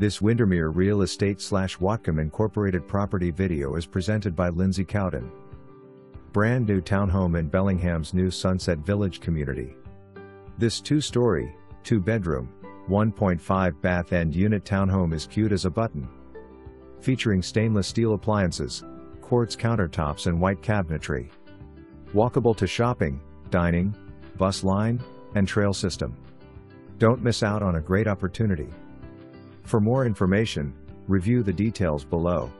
This Windermere Real Estate slash Whatcom Incorporated property video is presented by Lynzi Cowden. Brand new townhome in Bellingham's new Sunset Village community. This two-story, two-bedroom, 1.5 bath end unit townhome is cute as a button. Featuring stainless steel appliances, quartz countertops and white cabinetry. Walkable to shopping, dining, bus line, and trail system. Don't miss out on a great opportunity. For more information, review the details below.